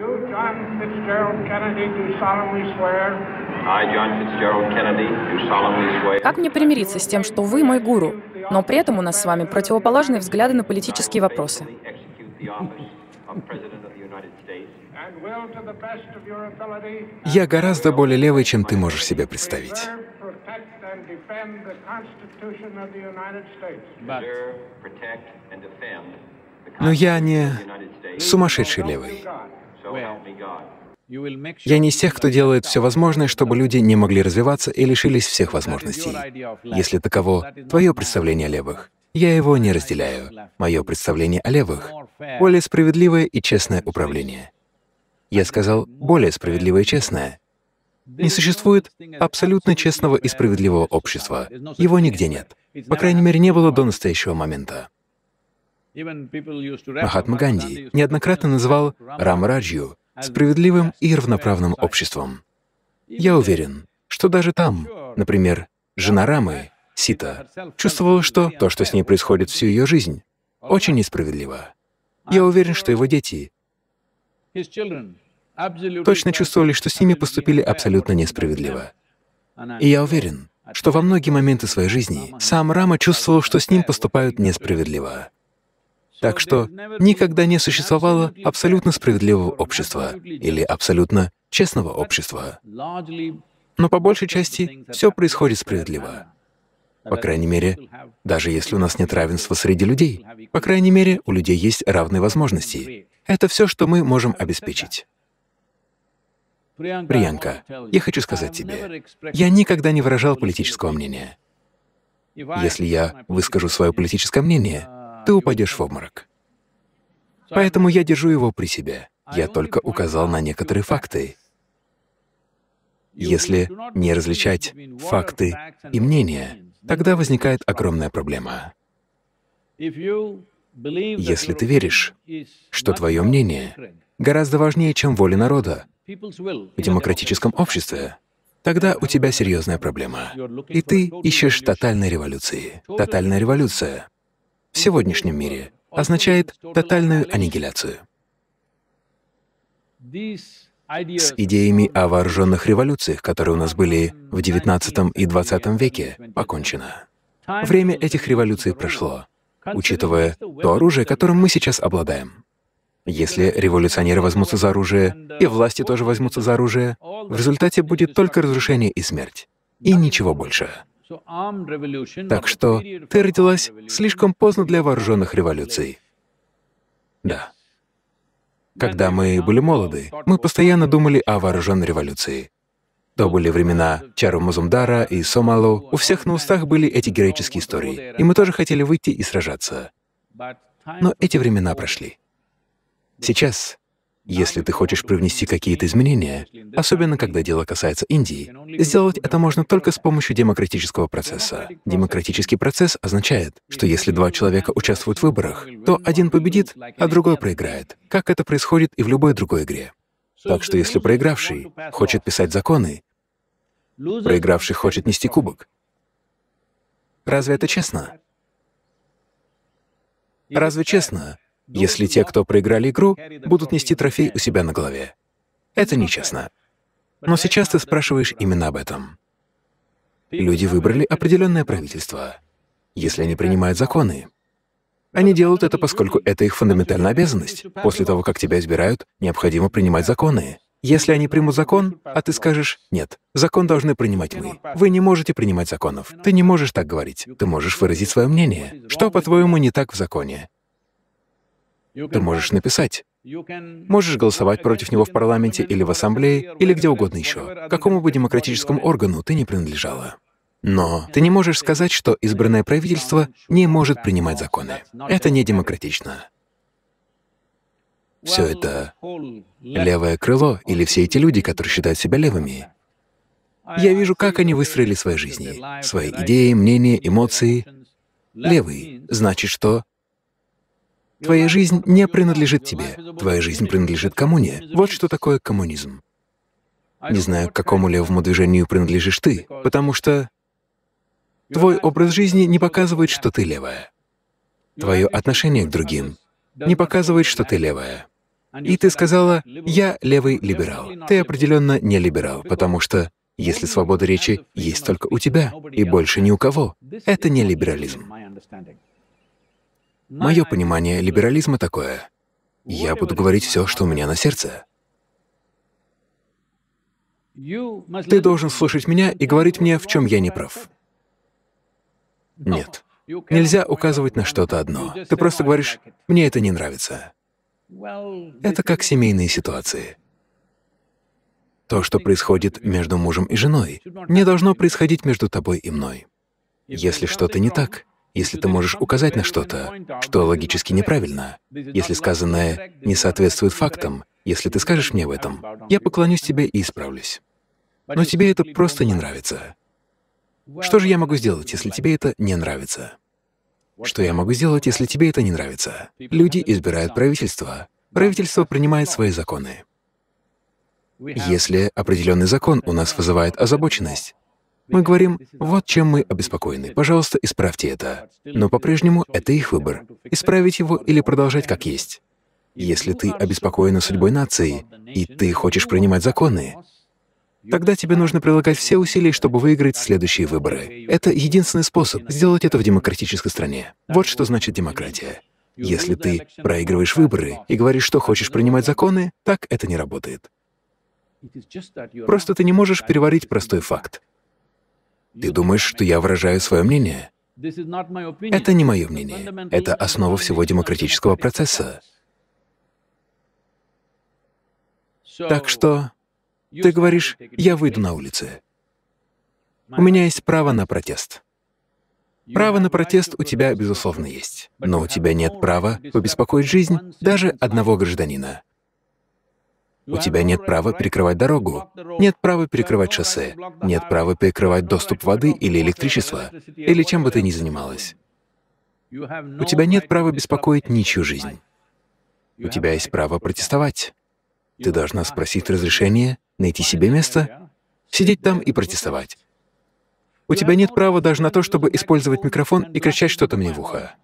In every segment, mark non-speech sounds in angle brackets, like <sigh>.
You, John Fitzgerald Kennedy, do solemnly swear I, John Fitzgerald Kennedy, do solemnly swear Как мне примириться с тем, что вы мой гуру, но при этом у нас с вами противоположные взгляды на политические вопросы? Я гораздо более левый, чем ты можешь себе представить. Но я не сумасшедший левый. Я не из тех, кто делает все возможное, чтобы люди не могли развиваться и лишились всех возможностей. Если таково твое представление о левых, я его не разделяю. Мое представление о левых — более справедливое и честное управление. Я сказал «более справедливое и честное». Не существует абсолютно честного и справедливого общества. Его нигде нет. По крайней мере, не было до настоящего момента. Махатма Ганди неоднократно называл Рамараджью справедливым и равноправным обществом. Я уверен, что даже там, например, жена Рамы, Сита, чувствовала, что то, что с ней происходит всю ее жизнь, очень несправедливо. Я уверен, что его дети точно чувствовали, что с ними поступили абсолютно несправедливо. И я уверен, что во многие моменты своей жизни сам Рама чувствовал, что с ним поступают несправедливо. Так что никогда не существовало абсолютно справедливого общества или абсолютно честного общества. Но по большей части все происходит справедливо. По крайней мере, даже если у нас нет равенства среди людей, по крайней мере, у людей есть равные возможности. Это все, что мы можем обеспечить. Приянка, я хочу сказать тебе, я никогда не выражал политического мнения. Если я выскажу свое политическое мнение, ты упадешь в обморок. Поэтому я держу его при себе. Я только указал на некоторые факты. Если не различать факты и мнения, тогда возникает огромная проблема. Если ты веришь, что твое мнение гораздо важнее, чем воля народа в демократическом обществе, тогда у тебя серьезная проблема. И ты ищешь тотальной революции. Тотальная революция в сегодняшнем мире означает тотальную аннигиляцию. С идеями о вооруженных революциях, которые у нас были в XIX и XX веке, покончено. Время этих революций прошло, учитывая то оружие, которым мы сейчас обладаем. Если революционеры возьмутся за оружие, и власти тоже возьмутся за оружие, в результате будет только разрушение и смерть, и ничего больше. Так что ты родилась слишком поздно для вооруженных революций. Да. Когда мы были молоды, мы постоянно думали о вооруженной революции. То были времена Чару Мазумдара и Сомалу, у всех на устах были эти героические истории, и мы тоже хотели выйти и сражаться. Но эти времена прошли. Сейчас, если ты хочешь привнести какие-то изменения, особенно когда дело касается Индии, сделать это можно только с помощью демократического процесса. Демократический процесс означает, что если два человека участвуют в выборах, то один победит, а другой проиграет, как это происходит и в любой другой игре. Так что если проигравший хочет писать законы, проигравший хочет нести кубок. Разве это честно? Разве честно, если те, кто проиграли игру, будут нести трофей у себя на голове? Это нечестно. Но сейчас ты спрашиваешь именно об этом. Люди выбрали определенное правительство. Если они принимают законы, они делают это, поскольку это их фундаментальная обязанность. После того, как тебя избирают, необходимо принимать законы. Если они примут закон, а ты скажешь «нет», закон должны принимать мы. Вы не можете принимать законов. Ты не можешь так говорить. Ты можешь выразить свое мнение. Что, по-твоему, не так в законе? Ты можешь написать. Можешь голосовать против него в парламенте или в ассамблее, или где угодно еще. Какому бы демократическому органу ты не принадлежала. Но ты не можешь сказать, что избранное правительство не может принимать законы. Это не демократично. Все это левое крыло или все эти люди, которые считают себя левыми. Я вижу, как они выстроили свои жизни, свои идеи, мнения, эмоции. Левый значит, что твоя жизнь не принадлежит тебе, твоя жизнь принадлежит коммуне. Вот что такое коммунизм. Не знаю, к какому левому движению принадлежишь ты, потому что твой образ жизни не показывает, что ты левая. Твое отношение к другим не показывает, что ты левая. И ты сказала, я левый либерал. Ты определенно не либерал, потому что если свобода речи есть только у тебя и больше ни у кого, это не либерализм. Мое понимание либерализма такое. Я буду говорить все, что у меня на сердце. Ты должен слушать меня и говорить мне, в чем я не прав. Нет. Нельзя указывать на что-то одно. Ты просто говоришь, мне это не нравится. Это как семейные ситуации. То, что происходит между мужем и женой, не должно происходить между тобой и мной. Если что-то не так, если ты можешь указать на что-то, что логически неправильно, если сказанное не соответствует фактам, если ты скажешь мне об этом, я поклонюсь тебе и исправлюсь. Но тебе это просто не нравится. Что же я могу сделать, если тебе это не нравится? Что я могу сделать, если тебе это не нравится? Люди избирают правительство. Правительство принимает свои законы. Если определенный закон у нас вызывает озабоченность, мы говорим, вот чем мы обеспокоены, пожалуйста, исправьте это. Но по-прежнему это их выбор — исправить его или продолжать как есть. Если ты обеспокоена судьбой нации, и ты хочешь принимать законы, Тогда тебе нужно прилагать все усилия, чтобы выиграть следующие выборы. Это единственный способ сделать это в демократической стране. Вот что значит демократия. Если ты проигрываешь выборы и говоришь, что хочешь принимать законы, так это не работает. Просто ты не можешь переварить простой факт. Ты думаешь, что я выражаю свое мнение? Это не мое мнение. Это основа всего демократического процесса. Так что ты говоришь, я выйду на улицы. У меня есть право на протест. Право на протест у тебя, безусловно, есть. Но у тебя нет права побеспокоить жизнь даже одного гражданина. У тебя нет права перекрывать дорогу, нет права перекрывать шоссе, нет права перекрывать доступ воды или электричества, или чем бы ты ни занималась. У тебя нет права беспокоить ничью жизнь. У тебя есть право протестовать. Ты должна спросить разрешение найти себе место, сидеть там и протестовать. У тебя нет права даже на то, чтобы использовать микрофон и кричать что-то мне в ухо.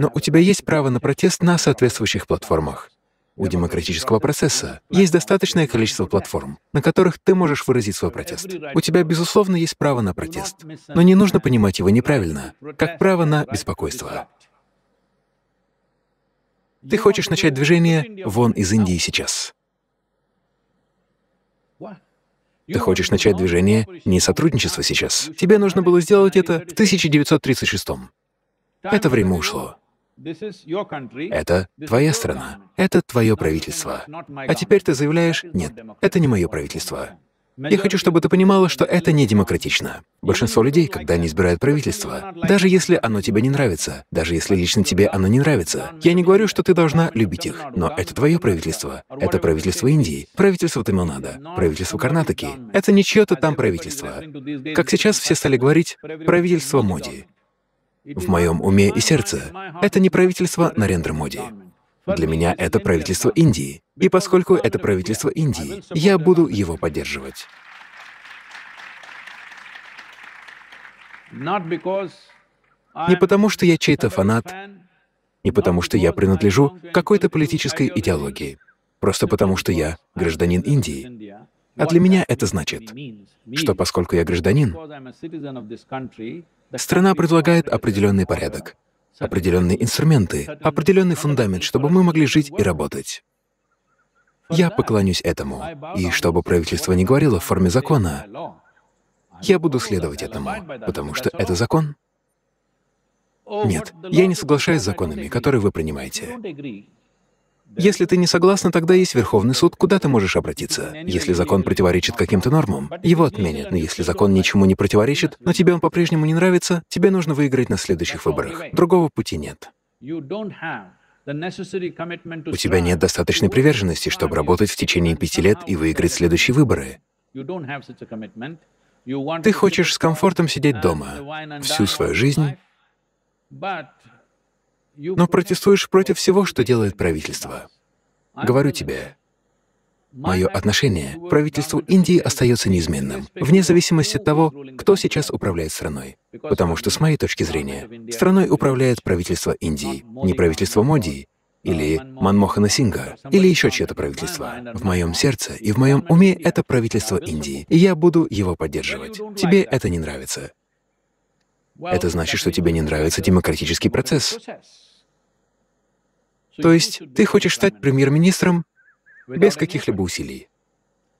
Но у тебя есть право на протест на соответствующих платформах. У демократического процесса есть достаточное количество платформ, на которых ты можешь выразить свой протест. У тебя, безусловно, есть право на протест, но не нужно понимать его неправильно, как право на беспокойство. Ты хочешь начать движение вон из Индии сейчас. Ты хочешь начать движение не сотрудничество сейчас. Тебе нужно было сделать это в 1936 -м. Это время ушло. Это твоя страна, это твое правительство. А теперь ты заявляешь, нет, это не мое правительство. Я хочу, чтобы ты понимала, что это не демократично. Большинство людей, когда они избирают правительство, даже если оно тебе не нравится, даже если лично тебе оно не нравится, я не говорю, что ты должна любить их, но это твое правительство, это правительство Индии, правительство Тамилнада, правительство Карнатаки. Это не чье-то там правительство. Как сейчас все стали говорить, правительство Моди. В моем уме и сердце это не правительство Нарендра Моди. Для меня это правительство Индии. И поскольку это правительство Индии, я буду его поддерживать. Не потому, что я чей-то фанат, не потому, что я принадлежу какой-то политической идеологии, просто потому, что я гражданин Индии. А для меня это значит, что поскольку я гражданин, страна предлагает определенный порядок, определенные инструменты, определенный фундамент, чтобы мы могли жить и работать. Я поклонюсь этому, и чтобы правительство не говорило в форме закона, я буду следовать этому, потому что это закон. Нет, я не соглашаюсь с законами, которые вы принимаете. Если ты не согласна, тогда есть Верховный суд, куда ты можешь обратиться. Если закон противоречит каким-то нормам, его отменят. Но если закон ничему не противоречит, но тебе он по-прежнему не нравится, тебе нужно выиграть на следующих выборах. Другого пути нет. У тебя нет достаточной приверженности, чтобы работать в течение пяти лет и выиграть следующие выборы. Ты хочешь с комфортом сидеть дома всю свою жизнь, но протестуешь против всего, что делает правительство. Говорю тебе, мое отношение к правительству Индии остается неизменным, вне зависимости от того, кто сейчас управляет страной. Потому что, с моей точки зрения, страной управляет правительство Индии, не правительство Моди, или Манмохана Синга, или еще чье-то правительство. В моем сердце и в моем уме это правительство Индии, и я буду его поддерживать. Тебе это не нравится. Это значит, что тебе не нравится демократический процесс. То есть ты хочешь стать премьер-министром без каких-либо усилий.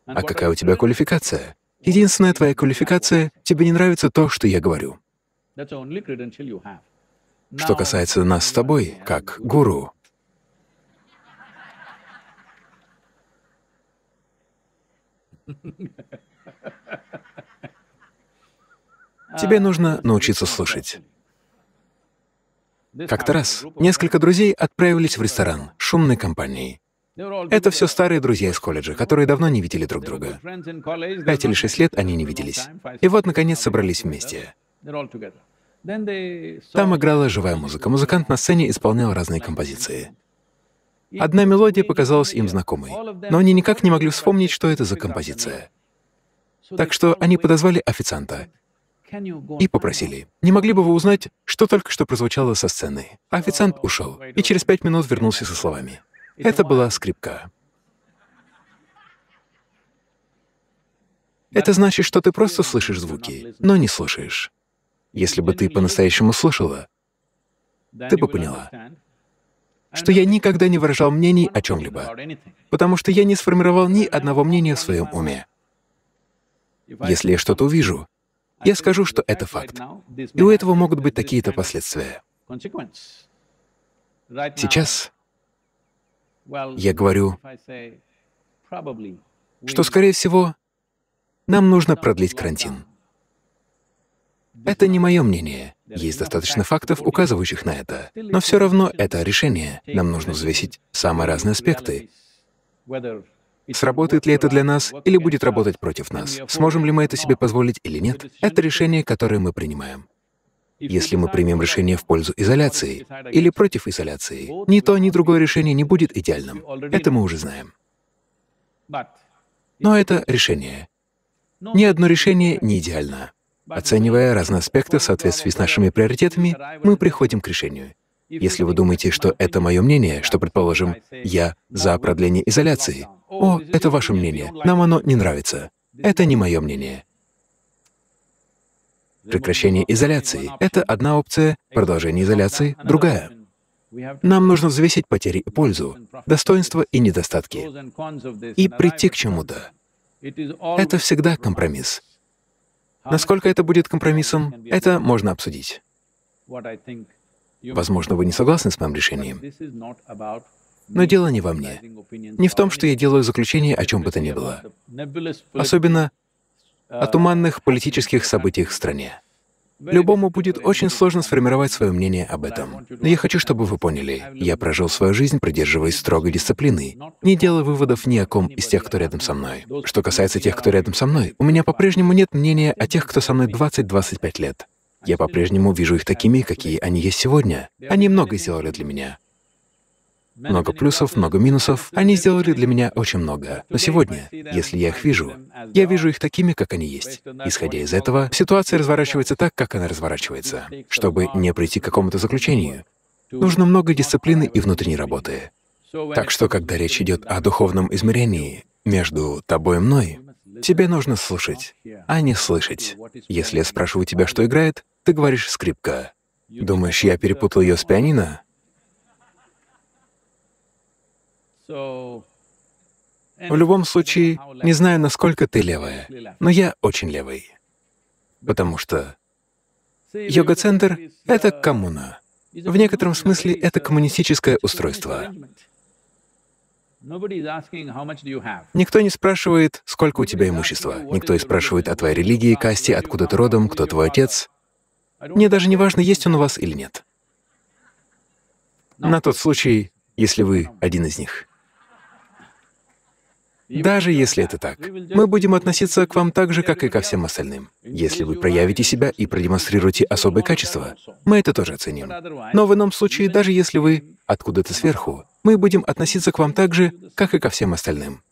А какая у тебя квалификация? Единственная твоя квалификация — тебе не нравится то, что я говорю. Что касается нас с тобой, как гуру, <laughs> тебе нужно научиться слушать. Как-то раз несколько друзей отправились в ресторан шумной компанией. Это все старые друзья из колледжа, которые давно не видели друг друга. Пять или шесть лет они не виделись. И вот, наконец, собрались вместе. Там играла живая музыка. Музыкант на сцене исполнял разные композиции. Одна мелодия показалась им знакомой, но они никак не могли вспомнить, что это за композиция. Так что они подозвали официанта и попросили, «Не могли бы вы узнать, что только что прозвучало со сцены?» Официант ушел и через пять минут вернулся со словами. Это была скрипка. Это значит, что ты просто слышишь звуки, но не слушаешь. Если бы ты по-настоящему слушала, ты бы поняла, что я никогда не выражал мнений о чем либо потому что я не сформировал ни одного мнения в своем уме. Если я что-то увижу, я скажу, что это факт. И у этого могут быть такие-то последствия. Сейчас я говорю, что, скорее всего, нам нужно продлить карантин. Это не мое мнение. Есть достаточно фактов, указывающих на это. Но все равно это решение. Нам нужно взвесить самые разные аспекты. Сработает ли это для нас или будет работать против нас? Сможем ли мы это себе позволить или нет? Это решение, которое мы принимаем. Если мы примем решение в пользу изоляции или против изоляции, ни то, ни другое решение не будет идеальным. Это мы уже знаем. Но это решение. Ни одно решение не идеально. Оценивая разные аспекты в соответствии с нашими приоритетами, мы приходим к решению. Если вы думаете, что это мое мнение, что, предположим, я за продление изоляции, о, это ваше мнение, нам оно не нравится. Это не мое мнение. Прекращение изоляции — это одна опция, продолжение изоляции — другая. Нам нужно взвесить потери и пользу, достоинства и недостатки, и прийти к чему-то. Это всегда компромисс. Насколько это будет компромиссом, это можно обсудить. Возможно, вы не согласны с моим решением. Но дело не во мне. Не в том, что я делаю заключение о чем бы то ни было. Особенно о туманных политических событиях в стране. Любому будет очень сложно сформировать свое мнение об этом. Но я хочу, чтобы вы поняли, я прожил свою жизнь, придерживаясь строгой дисциплины, не делая выводов ни о ком из тех, кто рядом со мной. Что касается тех, кто рядом со мной, у меня по-прежнему нет мнения о тех, кто со мной 20-25 лет. Я по-прежнему вижу их такими, какие они есть сегодня. Они много сделали для меня. Много плюсов, много минусов. Они сделали для меня очень много. Но сегодня, если я их вижу, я вижу их такими, как они есть. Исходя из этого, ситуация разворачивается так, как она разворачивается. Чтобы не прийти к какому-то заключению, нужно много дисциплины и внутренней работы. Так что, когда речь идет о духовном измерении между тобой и мной, тебе нужно слушать, а не слышать. Если я спрашиваю тебя, что играет, ты говоришь «скрипка». Думаешь, я перепутал ее с пианино? В любом случае, не знаю, насколько ты левая, но я очень левый. Потому что йога-центр — это коммуна. В некотором смысле это коммунистическое устройство. Никто не спрашивает, сколько у тебя имущества. Никто не спрашивает о твоей религии, касте, откуда ты родом, кто твой отец. Мне даже не важно, есть он у вас или нет. На тот случай, если вы один из них. Даже если это так, мы будем относиться к вам так же, как и ко всем остальным. Если вы проявите себя и продемонстрируете особые качества, мы это тоже оценим. Но в ином случае, даже если вы откуда-то сверху, мы будем относиться к вам так же, как и ко всем остальным.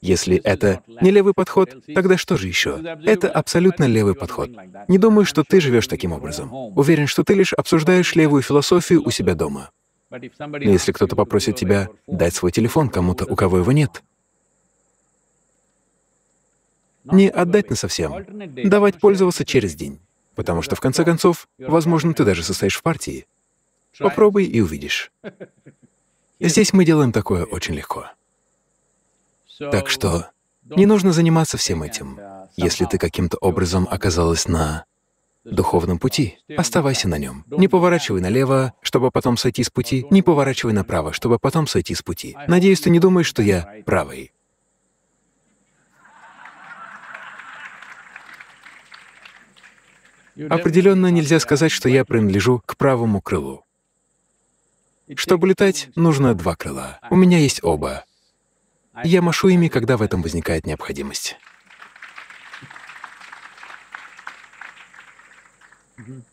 Если это не левый подход, тогда что же еще? Это абсолютно левый подход. Не думаю, что ты живешь таким образом. Уверен, что ты лишь обсуждаешь левую философию у себя дома. Но если кто-то попросит тебя дать свой телефон кому-то, у кого его нет, не отдать на совсем, давать пользоваться через день. Потому что, в конце концов, возможно, ты даже состоишь в партии. Попробуй и увидишь. <laughs> Здесь мы делаем такое очень легко. Так что не нужно заниматься всем этим. Если ты каким-то образом оказалась на духовном пути, оставайся на нем. Не поворачивай налево, чтобы потом сойти с пути, не поворачивай направо, чтобы потом сойти с пути. Надеюсь, ты не думаешь, что я правый. Определенно нельзя сказать, что я принадлежу к правому крылу. Чтобы летать, нужно два крыла. У меня есть оба. Я машу ими, когда в этом возникает необходимость. Mm-hmm.